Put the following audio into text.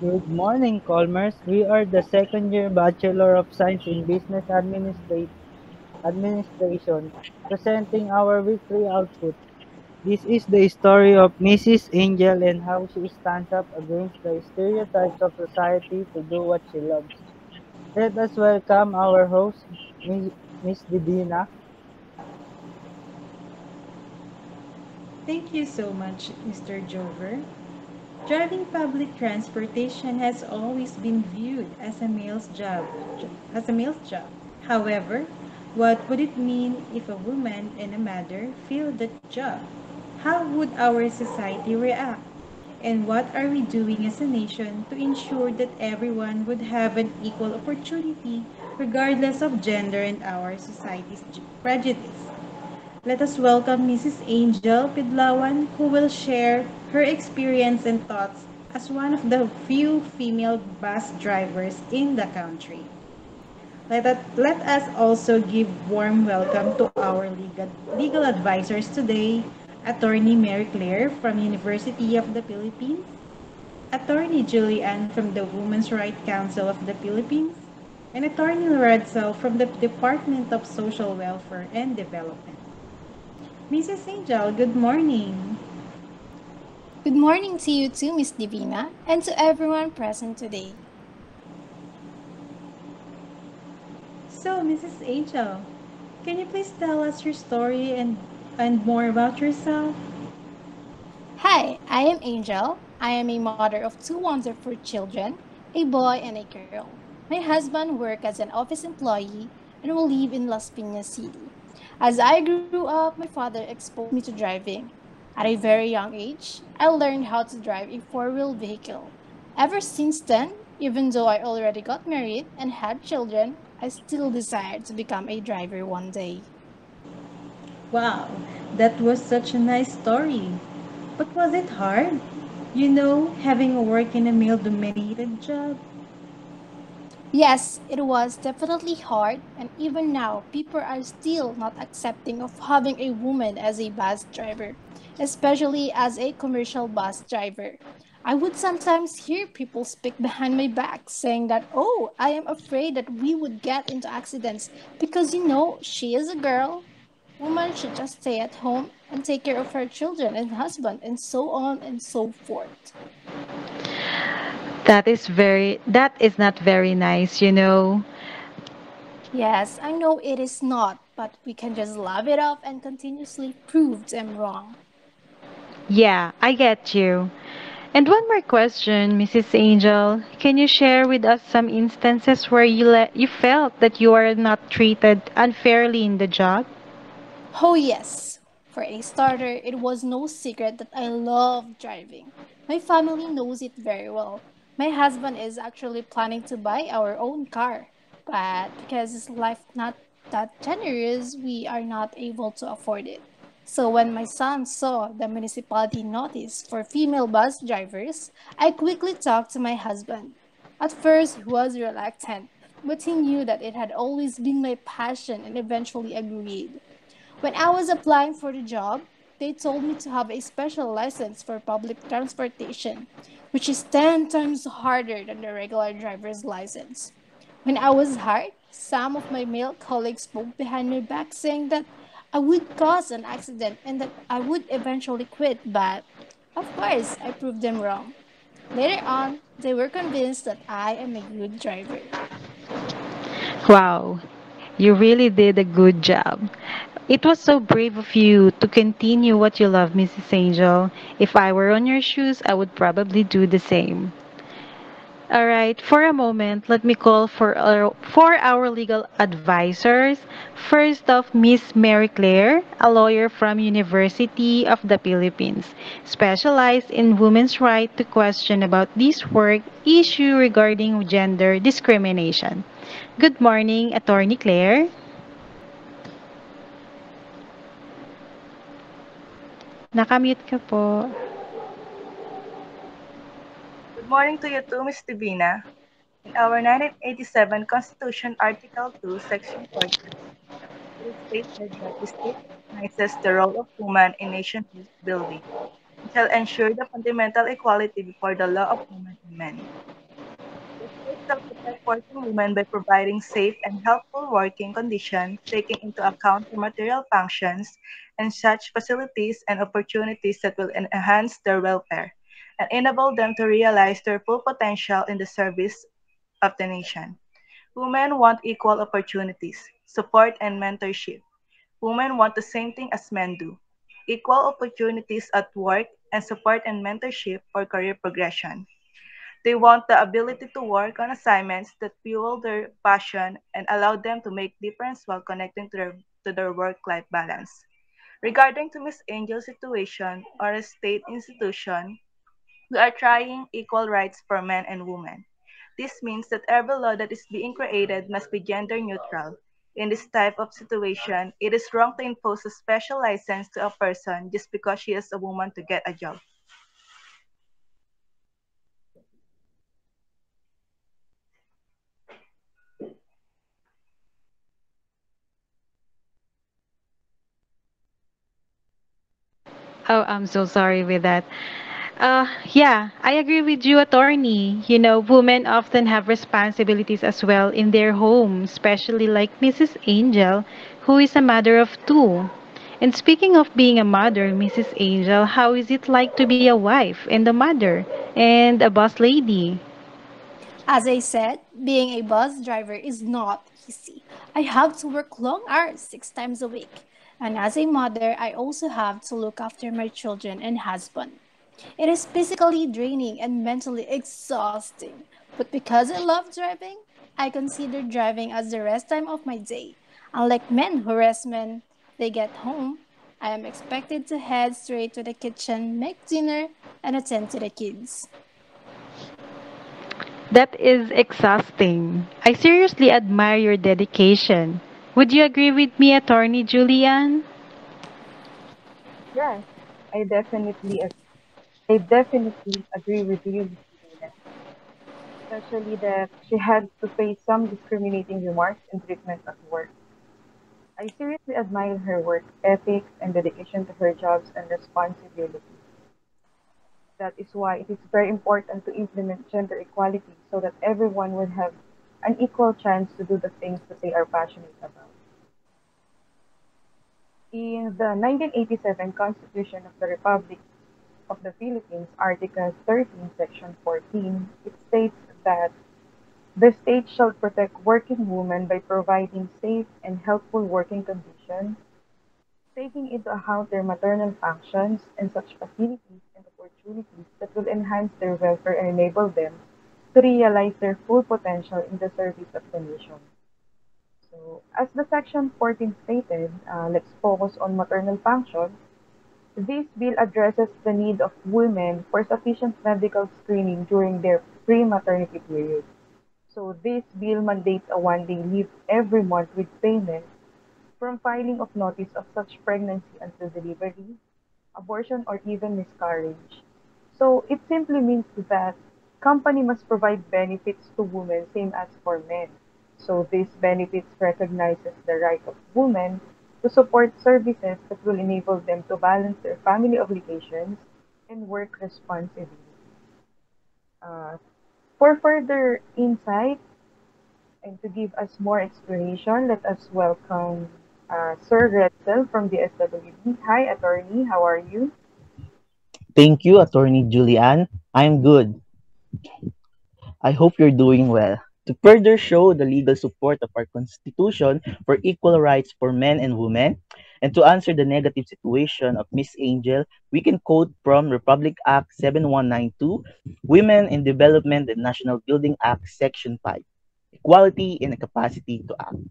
Good morning, Colmers. We are the second year Bachelor of Science in Business Administra- Administration, presenting our weekly output. This is the story of Mrs. Angel and how she stands up against the stereotypes of society to do what she loves. Let us welcome our host, Miss Divina. Thank you so much, Mr. Jover. Driving public transportation has always been viewed as a male's job, as a male's job. However, what would it mean if a woman and a mother filled that job? How would our society react? And what are we doing as a nation to ensure that everyone would have an equal opportunity regardless of gender and our society's prejudice? Let us welcome Mrs. Angel Pidlawan, who will share her experience and thoughts as one of the few female bus drivers in the country. Let, us, let us also give warm welcome to our legal, legal advisors today, Attorney Mary Claire from University of the Philippines, Attorney Julian from the Women's Rights Council of the Philippines, and Attorney Lorenzo from the Department of Social Welfare and Development. Mrs. Angel, good morning. Good morning to you too, Miss Divina, and to everyone present today. So, Mrs. Angel, can you please tell us your story and, and more about yourself? Hi, I am Angel. I am a mother of two wonderful children, a boy and a girl. My husband works as an office employee and we live in Las Piñas City. As I grew up, my father exposed me to driving. At a very young age, I learned how to drive a four wheel vehicle. Ever since then, even though I already got married and had children, I still desired to become a driver one day. Wow, that was such a nice story. But was it hard? You know, having a work in a male dominated job? Yes, it was definitely hard, and even now, people are still not accepting of having a woman as a bus driver, especially as a commercial bus driver. I would sometimes hear people speak behind my back saying that, oh, I am afraid that we would get into accidents because you know, she is a girl. Woman should just stay at home and take care of her children and husband, and so on and so forth. That is very that is not very nice, you know. Yes, I know it is not, but we can just laugh it off and continuously prove them wrong. Yeah, I get you. And one more question, Mrs. Angel. Can you share with us some instances where you you felt that you are not treated unfairly in the job? Oh, yes. For a starter, it was no secret that I love driving. My family knows it very well. My husband is actually planning to buy our own car, but because his life not that generous, we are not able to afford it. So when my son saw the municipality notice for female bus drivers, I quickly talked to my husband. At first, he was reluctant, but he knew that it had always been my passion and eventually agreed. When I was applying for the job, they told me to have a special license for public transportation, which is 10 times harder than the regular driver's license. When I was hired, some of my male colleagues spoke behind my back saying that I would cause an accident and that I would eventually quit, but of course, I proved them wrong. Later on, they were convinced that I am a good driver. Wow, you really did a good job. It was so brave of you to continue what you love, Mrs. Angel. If I were on your shoes, I would probably do the same. All right, for a moment, let me call for our, for our legal advisors. First off, Miss Mary Claire, a lawyer from University of the Philippines, specialized in women's right to question about this work issue regarding gender discrimination. Good morning, Attorney Claire. Nakamute ka po. Good morning to you too, Ms. Divina. In our 1987 Constitution, Article 2, Section 40, it is stated that the state recognizes the role of woman in nation building and shall ensure the fundamental equality before the law of women and men. Supporting women by providing safe and helpful working conditions, taking into account their maternal functions, and such facilities and opportunities that will enhance their welfare and enable them to realize their full potential in the service of the nation. Women want equal opportunities, support, and mentorship. Women want the same thing as men do equal opportunities at work and support and mentorship for career progression. They want the ability to work on assignments that fuel their passion and allow them to make difference while connecting to their, to their work-life balance. Regarding to Miss Angel's situation or a state institution, we are trying equal rights for men and women. This means that every law that is being created must be gender neutral. In this type of situation, it is wrong to impose a special license to a person just because she is a woman to get a job. Oh, I'm so sorry with that. Uh, yeah, I agree with you, attorney. You know, women often have responsibilities as well in their home, especially like Mrs. Angel, who is a mother of two. And speaking of being a mother, Mrs. Angel, how is it like to be a wife and a mother and a boss lady? As I said, being a bus driver is not easy. I have to work long hours six times a week. And as a mother, I also have to look after my children and husband. It is physically draining and mentally exhausting. But because I love driving, I consider driving as the rest time of my day. Unlike men who rest when they get home, I am expected to head straight to the kitchen, make dinner, and attend to the kids. That is exhausting. I seriously admire your dedication. Would you agree with me, attorney Julian? Yes, I definitely, ag- I definitely agree with you, especially that she had to face some discriminating remarks and treatment at work. I seriously admire her work ethics and dedication to her jobs and responsibilities. That is why it is very important to implement gender equality so that everyone will have an equal chance to do the things that they are passionate about. In the 1987 Constitution of the Republic of the Philippines, Article 13, Section 14, it states that the state shall protect working women by providing safe and healthful working conditions, taking into account their maternal functions and such facilities and opportunities that will enhance their welfare and enable them to realize their full potential in the service of the nation. So, as the section 14 stated, uh, let's focus on maternal functions. This bill addresses the need of women for sufficient medical screening during their pre-maternity period. So this bill mandates a one-day leave every month with payment from filing of notice of such pregnancy until delivery, abortion, or even miscarriage. So it simply means that company must provide benefits to women same as for men. So these benefits recognizes the right of women to support services that will enable them to balance their family obligations and work responsibilities. Uh, for further insight and to give us more explanation, let us welcome uh, Sir Retzel from the SWD. Hi, attorney. How are you? Thank you, Attorney Julian. I'm good. I hope you're doing well. To further show the legal support of our Constitution for equal rights for men and women, and to answer the negative situation of Miss Angel, we can quote from Republic Act 7192, Women in Development and National Building Act, Section 5, Equality and Capacity to Act.